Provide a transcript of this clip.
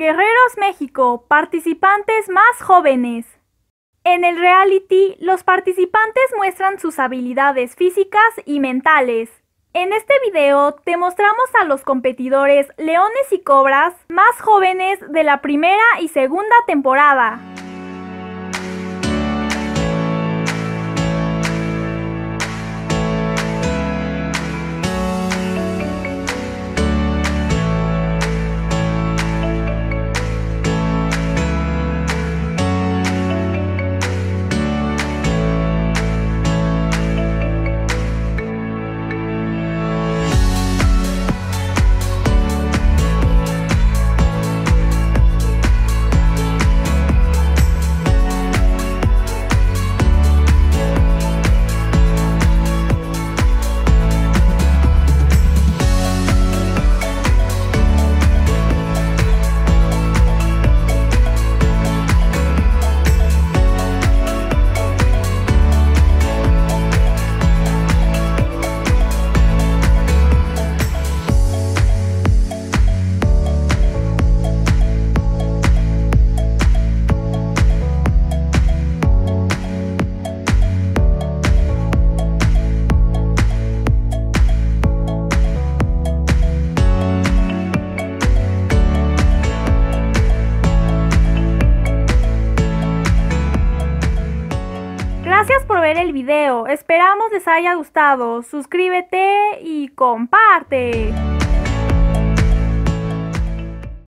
Guerreros México, participantes más jóvenes. En el reality, los participantes muestran sus habilidades físicas y mentales. En este video te mostramos a los competidores leones y cobras más jóvenes de la primera y segunda temporada. Gracias por ver el video, esperamos les haya gustado, suscríbete y comparte.